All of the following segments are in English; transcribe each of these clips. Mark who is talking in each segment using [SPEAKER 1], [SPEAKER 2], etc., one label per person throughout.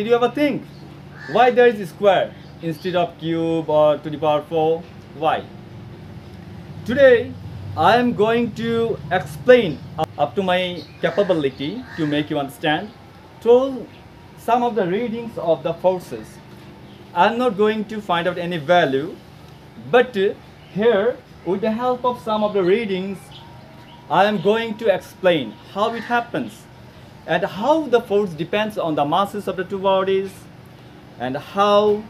[SPEAKER 1] did you ever think why there is a square instead of cube or to the power 4? Why? Today I am going to explain up to my capability to make you understand through some of the readings of the forces. I'm not going to find out any value, but here with the help of some of the readings, I am going to explain how it happens and how the force depends on the masses of the two bodies and how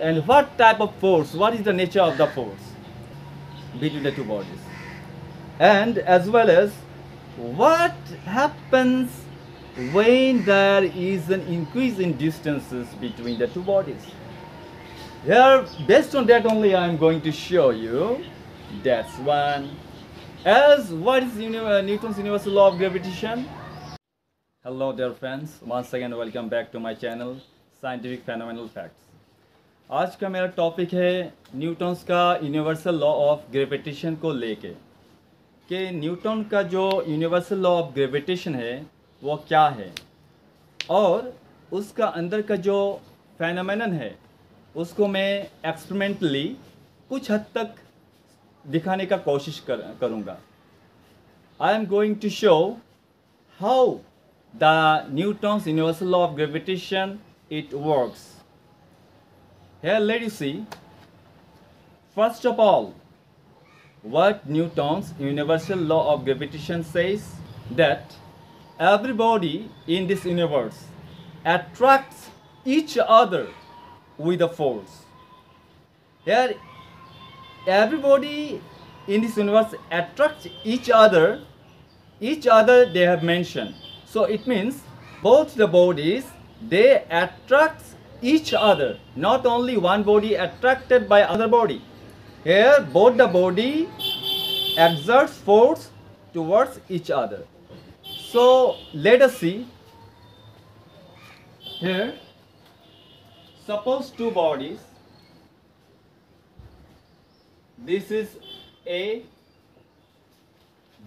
[SPEAKER 1] and what type of force, what is the nature of the force between the two bodies and as well as what happens when there is an increase in distances between the two bodies. Here, based on that only I am going to show you. That's one. As what is uh, Newton's universal law of gravitation? Hello dear friends, once again welcome back to my channel Scientific Phenomenal Facts. आज का मेरा topic है Newton's का universal law of gravitation को लेके। कि Newton का जो यूनिवर्सल लॉ ऑफ़ ग्रेविटेशन है वो क्या है? और उसका अंदर का जो फेनोमेनन है उसको मैं एक्सपेरिमेंटली कुछ हद तक दिखाने का कोशिश कर करूँगा। I am going to show how the Newton's universal law of gravitation it works. Here let you see. First of all, what Newton's universal law of gravitation says that everybody in this universe attracts each other with a force. Here everybody in this universe attracts each other, each other they have mentioned. So it means both the bodies they attract each other, not only one body attracted by other body. Here, both the body exerts force towards each other. So, let us see. Here, suppose two bodies. This is A.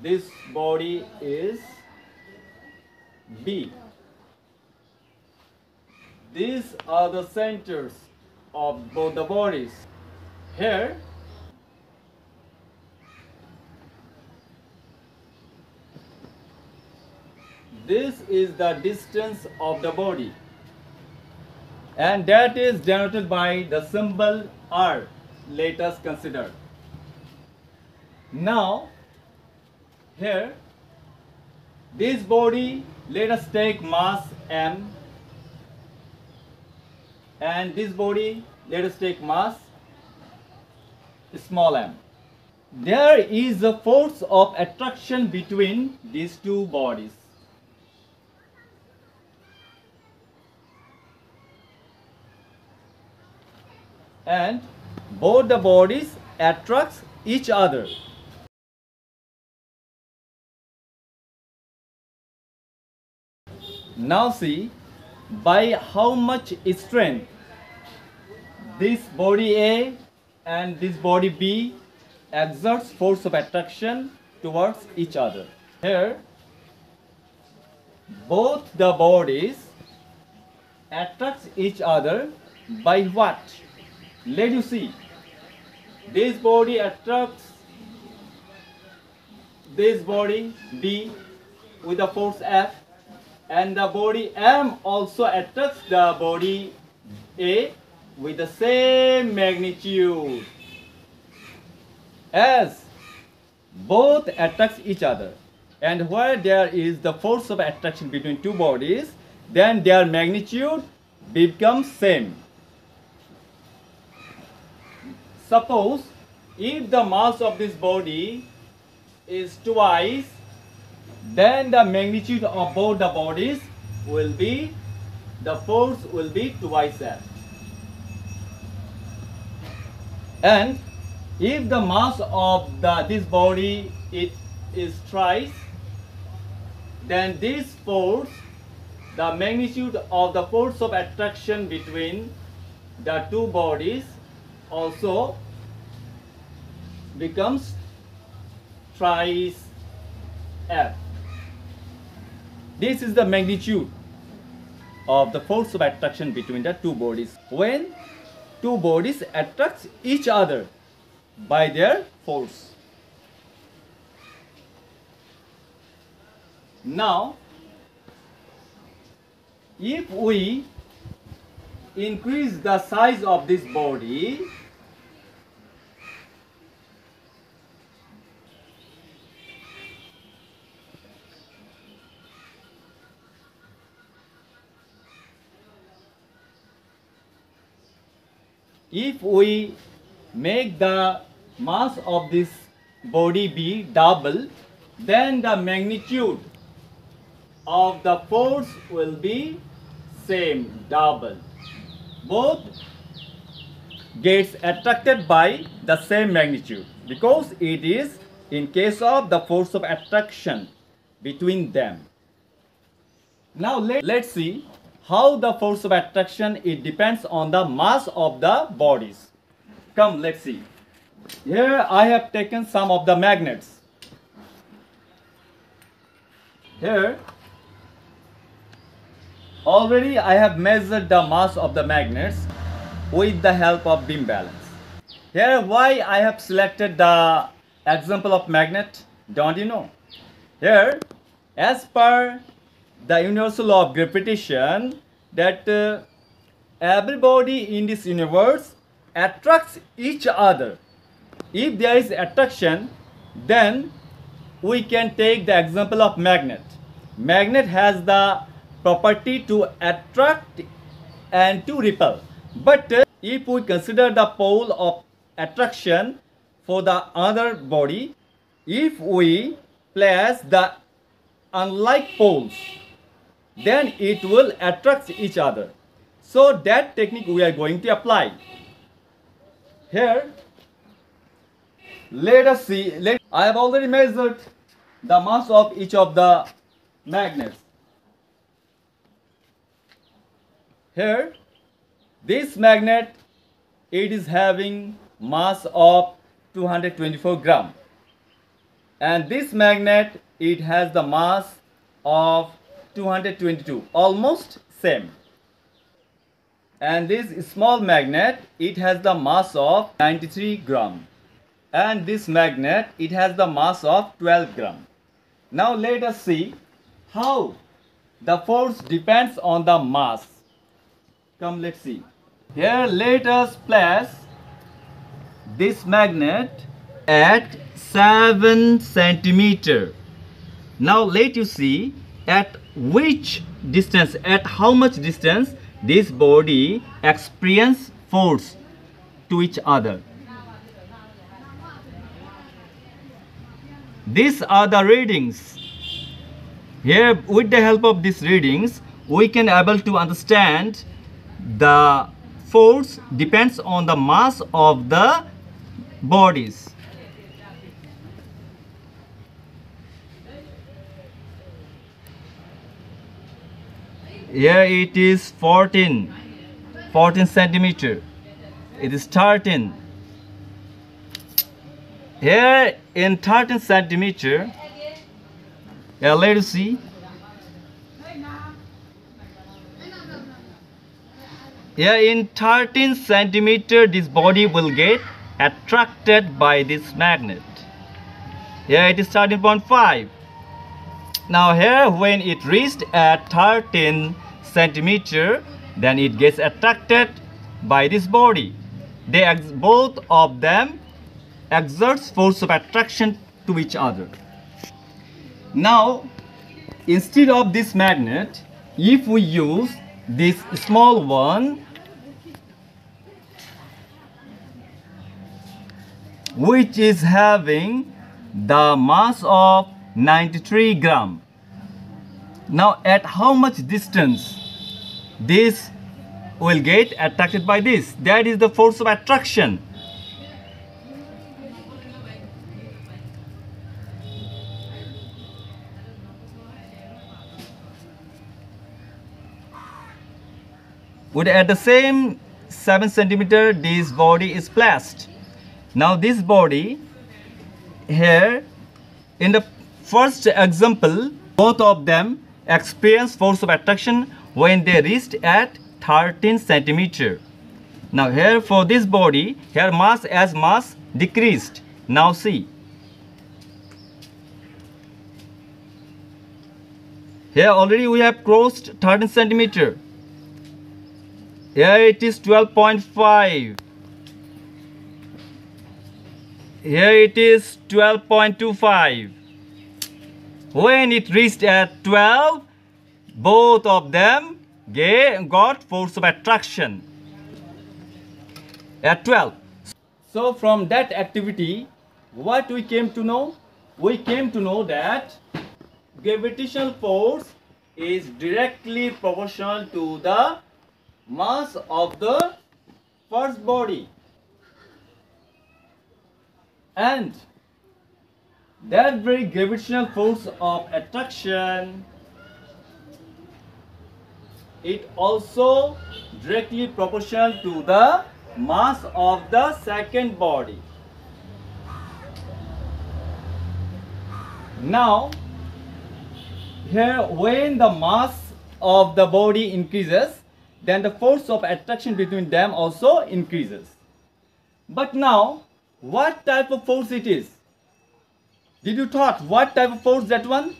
[SPEAKER 1] This body is B. These are the centers of both the bodies. Here, this is the distance of the body and that is denoted by the symbol R. Let us consider. Now, here, this body, let us take mass m. And this body let us take mass small m. There is a force of attraction between these two bodies. And both the bodies attracts each other now see by how much strength this body A and this body B exerts force of attraction towards each other. Here, both the bodies attracts each other by what? Let you see. This body attracts this body B with the force F and the body M also attracts the body A with the same magnitude as both attracts each other. And where there is the force of attraction between two bodies then their magnitude becomes same. Suppose if the mass of this body is twice then the magnitude of both the bodies will be the force will be twice that. And if the mass of the this body it is thrice then this force the magnitude of the force of attraction between the two bodies also becomes thrice f this is the magnitude of the force of attraction between the two bodies when two bodies attract each other by their force. Now, if we increase the size of this body, if we make the mass of this body be double, then the magnitude of the force will be same, double. Both gets attracted by the same magnitude because it is in case of the force of attraction between them. Now let, let's see how the force of attraction it depends on the mass of the bodies. Come let's see. Here I have taken some of the magnets. Here already I have measured the mass of the magnets with the help of beam balance. Here why I have selected the example of magnet don't you know? Here as per the universal law of gravitation that uh, everybody in this universe attracts each other. If there is attraction, then we can take the example of magnet. Magnet has the property to attract and to repel. But uh, if we consider the pole of attraction for the other body, if we place the unlike poles then it will attract each other. So that technique we are going to apply. Here, let us see, let, I have already measured the mass of each of the magnets. Here, this magnet, it is having mass of 224 gram. And this magnet, it has the mass of 222 almost same. And this small magnet it has the mass of 93 gram. And this magnet it has the mass of 12 gram. Now let us see how the force depends on the mass. Come let's see. Here let us place this magnet at 7 centimeter. Now let you see at which distance at how much distance this body experience force to each other. These are the readings. Here with the help of these readings we can able to understand the force depends on the mass of the bodies here it is 14 14 centimeter. It is 13 here in 13 centimeter yeah, let us see. Here in 13 centimeter this body will get attracted by this magnet. Here it is 13.5 now here when it reached at 13 centimeter then it gets attracted by this body. They both of them exerts force of attraction to each other. Now instead of this magnet if we use this small one which is having the mass of 93 gram. Now at how much distance this will get attracted by this. That is the force of attraction. Would at the same 7 centimeter this body is placed. Now this body here in the first example both of them experience force of attraction when they reached at 13 centimeter. Now here for this body, here mass as mass decreased. Now see. Here already we have crossed 13 centimeter. Here it is 12.5. Here it is 12.25. When it reached at 12, both of them got force of attraction at 12. So from that activity, what we came to know? We came to know that gravitational force is directly proportional to the mass of the first body and that very gravitational force of attraction it also directly proportional to the mass of the second body now here when the mass of the body increases then the force of attraction between them also increases. But now, what type of force it is? Did you thought what type of force that one?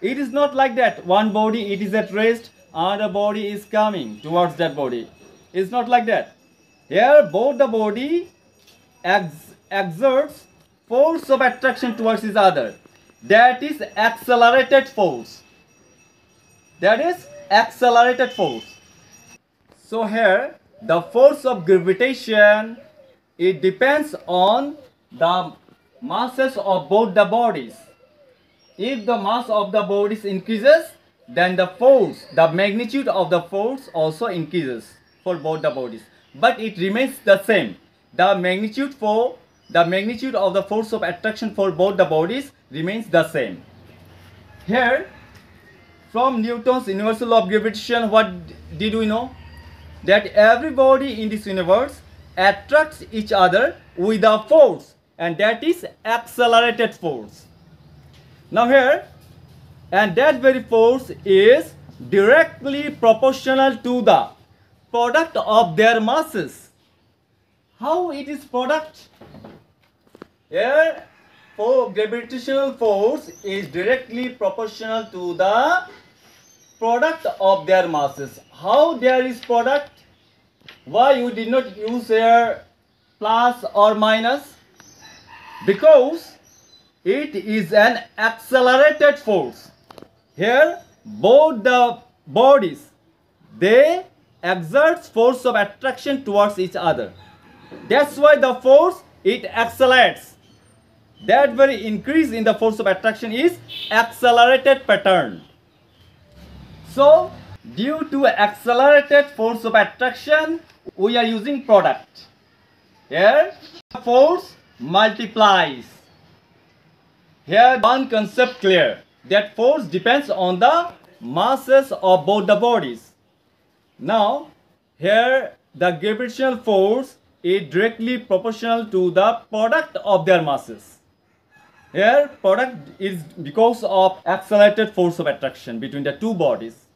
[SPEAKER 1] It is not like that. One body it is at rest, Ah, other body is coming towards that body. It's not like that. Here both the body ex exerts force of attraction towards each other. That is accelerated force. That is accelerated force. So here the force of gravitation it depends on the masses of both the bodies. If the mass of the bodies increases then the force, the magnitude of the force also increases for both the bodies. But it remains the same. The magnitude for the magnitude of the force of attraction for both the bodies remains the same. Here from Newton's universal law of gravitation what did we know? that everybody in this universe attracts each other with a force and that is accelerated force. Now here and that very force is directly proportional to the product of their masses. How it is product? Here for gravitational force is directly proportional to the product of their masses. How there is product? Why you did not use here plus or minus? Because it is an accelerated force. Here both the bodies they exert force of attraction towards each other. That's why the force it accelerates. That very increase in the force of attraction is accelerated pattern. So, due to accelerated force of attraction, we are using product. Here, force multiplies. Here, one concept clear, that force depends on the masses of both the bodies. Now, here, the gravitational force is directly proportional to the product of their masses. Here, product is because of accelerated force of attraction between the two bodies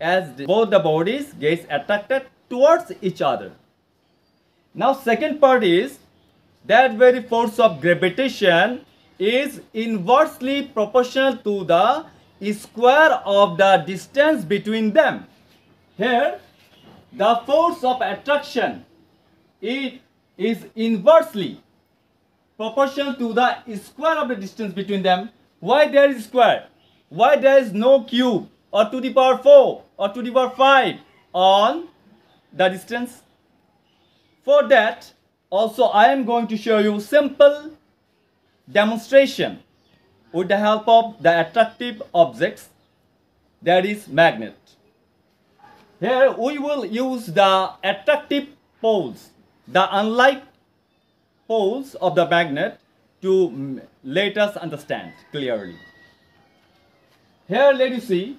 [SPEAKER 1] as both the bodies get attracted towards each other. Now second part is that very force of gravitation is inversely proportional to the square of the distance between them. Here the force of attraction it is inversely proportional to the square of the distance between them. Why there is square? Why there is no cube? or to the power 4 or to the power 5 on the distance. For that, also I am going to show you simple demonstration with the help of the attractive objects that is magnet. Here we will use the attractive poles, the unlike poles of the magnet to let us understand clearly. Here let you see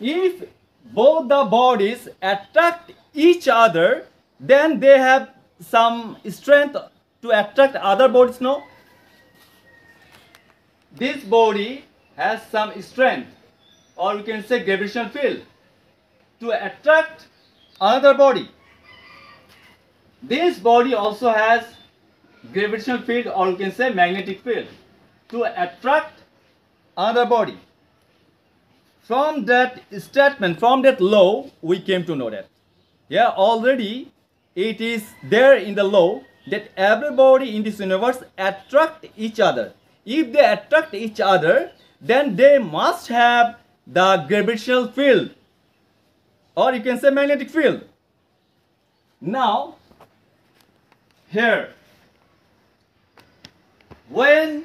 [SPEAKER 1] if both the bodies attract each other, then they have some strength to attract other bodies, no? This body has some strength or you can say gravitational field to attract another body. This body also has gravitational field or you can say magnetic field to attract another body. From that statement, from that law, we came to know that. Yeah, already it is there in the law that everybody in this universe attract each other. If they attract each other, then they must have the gravitational field or you can say magnetic field. Now, here, when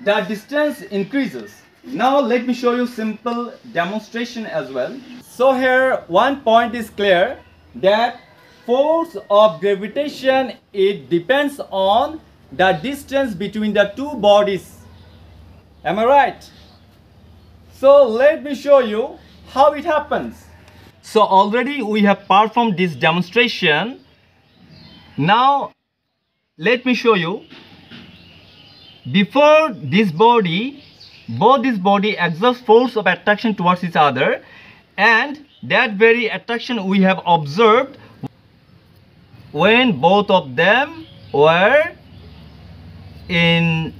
[SPEAKER 1] the distance increases, now let me show you simple demonstration as well. So here one point is clear that force of gravitation it depends on the distance between the two bodies. Am I right? So let me show you how it happens. So already we have performed this demonstration. Now let me show you. Before this body, both this body exerts force of attraction towards each other and that very attraction we have observed when both of them were in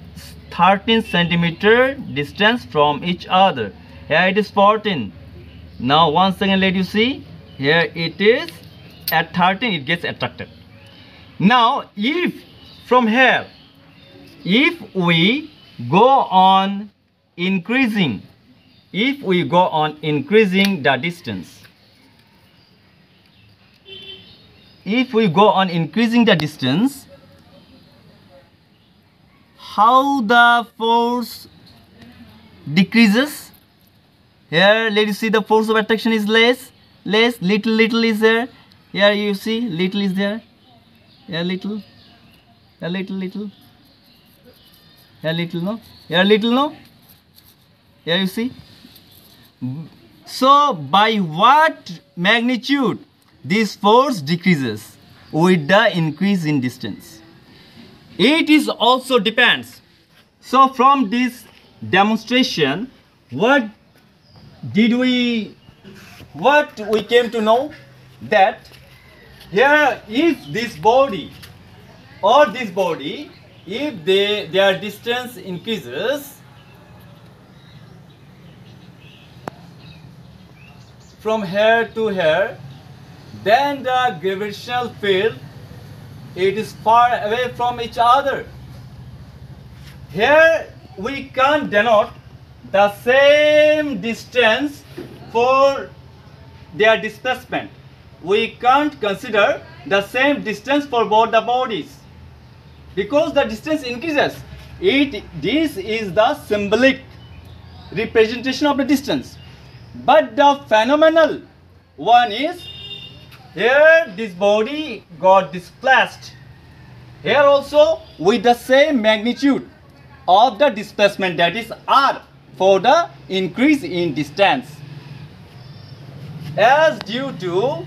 [SPEAKER 1] 13 centimeter distance from each other. Here it is 14 now once again let you see. Here it is. At 13 it gets attracted. Now if from here if we go on increasing if we go on increasing the distance if we go on increasing the distance how the force decreases? Here let you see the force of attraction is less less little little is there. Here you see little is there. Here little. A little little. Here little no. Here little no. Here you see. So by what magnitude this force decreases with the increase in distance. It is also depends. So from this demonstration what did we what we came to know that here if this body or this body if they their distance increases from here to here then the gravitational field it is far away from each other. Here we can't denote the same distance for their displacement. We can't consider the same distance for both the bodies. Because the distance increases it this is the symbolic representation of the distance. But the phenomenal one is here this body got displaced. Here also with the same magnitude of the displacement that is R for the increase in distance. As due to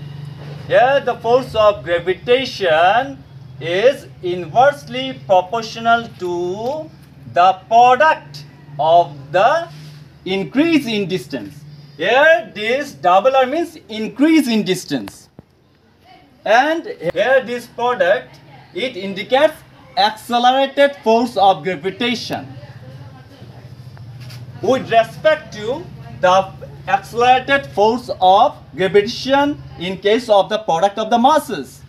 [SPEAKER 1] here the force of gravitation is inversely proportional to the product of the increase in distance. Here this double R means increase in distance. And here this product, it indicates accelerated force of gravitation. With respect to the accelerated force of gravitation in case of the product of the masses.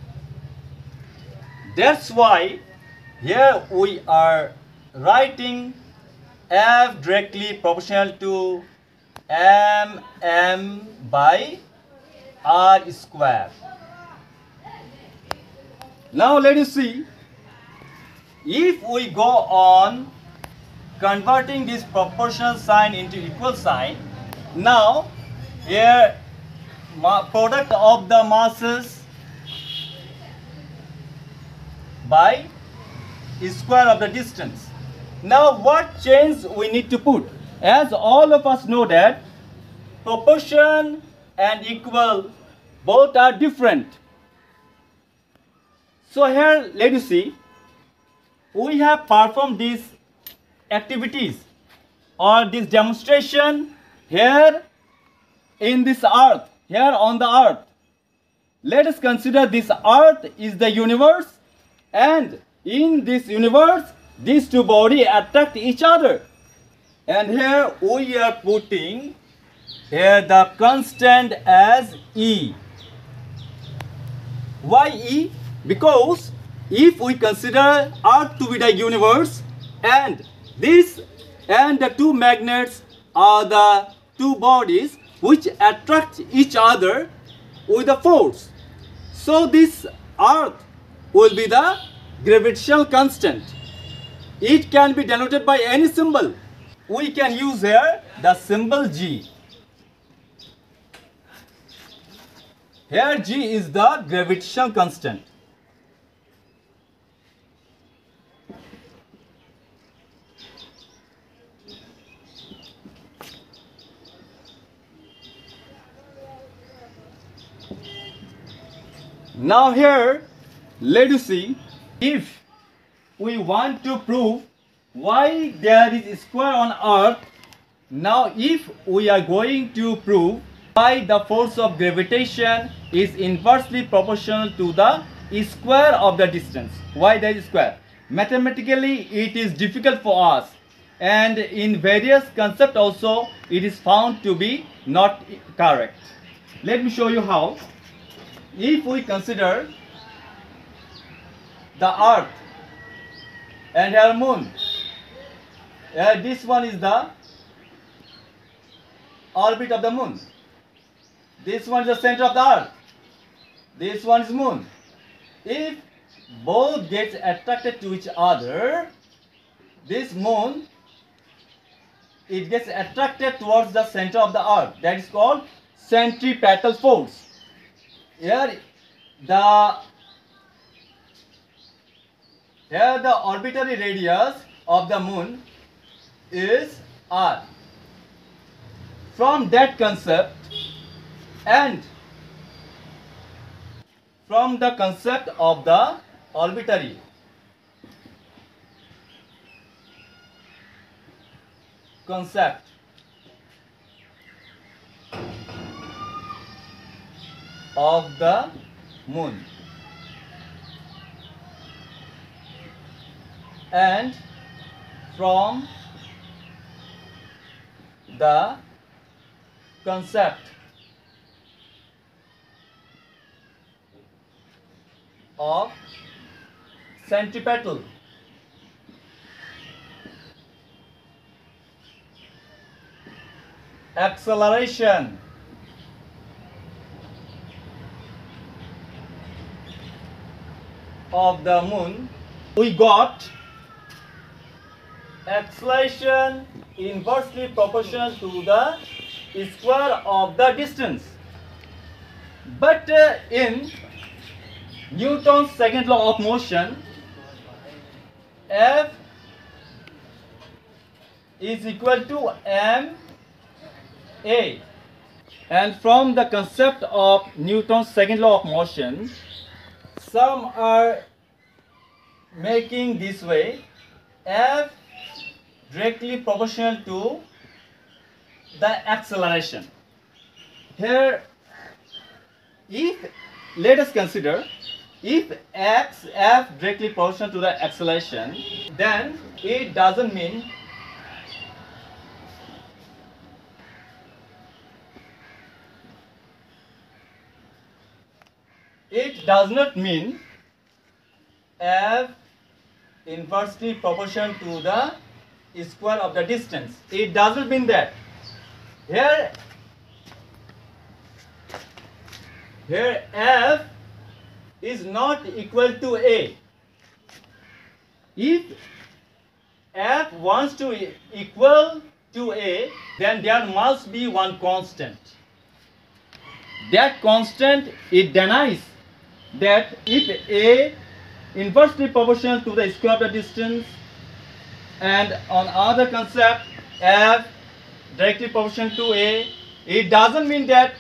[SPEAKER 1] That's why here we are writing F directly proportional to m m by r square. Now let us see if we go on converting this proportional sign into equal sign. Now here product of the masses by square of the distance. Now what change we need to put? as all of us know that proportion and equal both are different. So here let us see we have performed these activities or this demonstration here in this earth here on the earth. Let us consider this earth is the universe and in this universe these two bodies attract each other. And here we are putting here the constant as E. Why E? Because if we consider Earth to be the universe and this and the two magnets are the two bodies which attract each other with a force. So this Earth will be the gravitational constant. It can be denoted by any symbol. We can use here the symbol G. Here G is the gravitational constant. Now here, let us see if we want to prove why there is square on earth. Now if we are going to prove why the force of gravitation is inversely proportional to the square of the distance. Why there is square? Mathematically it is difficult for us and in various concepts also it is found to be not correct. Let me show you how if we consider the earth and our moon uh, this one is the orbit of the moon. This one is the center of the earth. This one is moon. If both gets attracted to each other this moon it gets attracted towards the center of the earth. That is called centripetal force here the here the orbitary radius of the moon is r. From that concept and from the concept of the orbitary concept of the moon. And from the concept of centripetal. Acceleration of the moon we got acceleration inversely proportional to the square of the distance. But uh, in Newton's second law of motion F is equal to m a. And from the concept of Newton's second law of motion some are making this way f directly proportional to the acceleration. Here if let us consider if x f directly proportional to the acceleration then it doesn't mean it does not mean f inversely proportional to the square of the distance. It doesn't mean that. Here, here f is not equal to a. If f wants to equal to a, then there must be one constant. That constant it denies that if a inversely proportional to the square of the distance and on other concept f directly proportional to a it doesn't mean that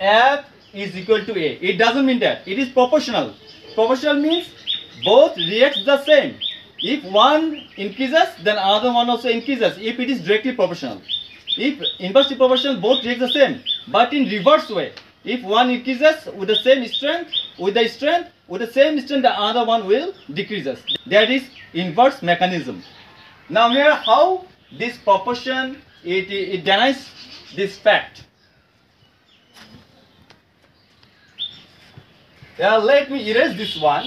[SPEAKER 1] f is equal to a it doesn't mean that it is proportional proportional means both reacts the same if one increases then other one also increases if it is directly proportional if inversely proportional both react the same but in reverse way If one increases with the same strength, with the strength, with the same strength, the other one will decreases. That is inverse mechanism. Now here, how this proportion it, it denies this fact. Yeah, let me erase this one.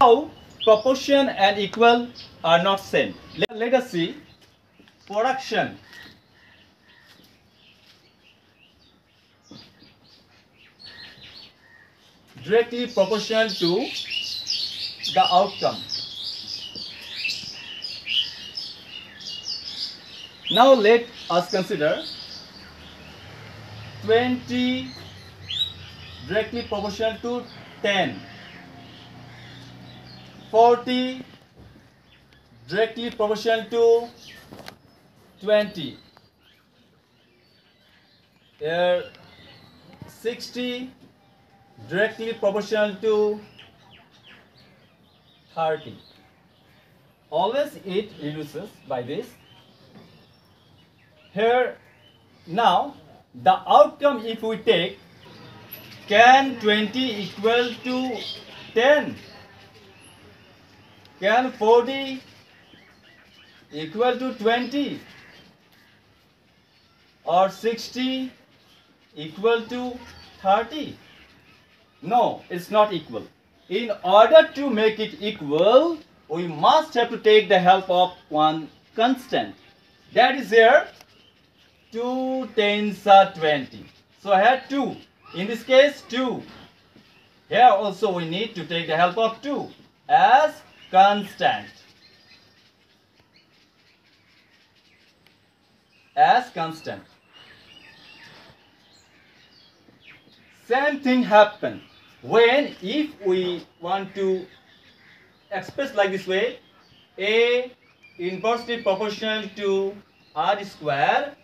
[SPEAKER 1] How proportion and equal are not same. Let, let us see production. Directly proportional to the outcome. Now let us consider 20 directly proportional to 10. 40 directly proportional to 20. Here 60 directly proportional to 30. Always it reduces by this. Here now the outcome if we take can 20 equal to 10? Can 40 equal to 20? Or 60 equal to 30? No, it's not equal. In order to make it equal, we must have to take the help of one constant. That is here 2 tens are 20. So I had 2. In this case 2. Here also we need to take the help of 2 as constant. As constant. Same thing happen when if we want to express like this way a inversely proportional to r square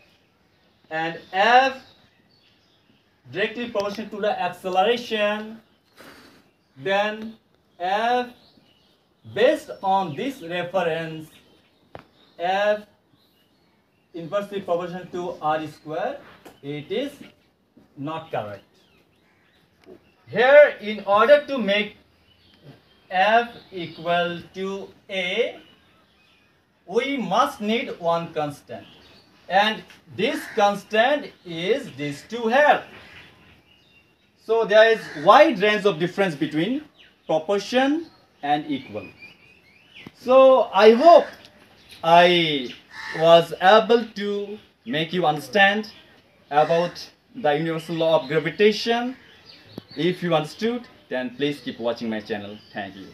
[SPEAKER 1] and f directly proportional to the acceleration then f based on this reference f inversely proportional to r square it is not correct here in order to make f equal to a we must need one constant and this constant is this 2 here so there is wide range of difference between proportion and equal. So I hope I was able to make you understand about the universal law of gravitation. If you understood, then please keep watching my channel. Thank you.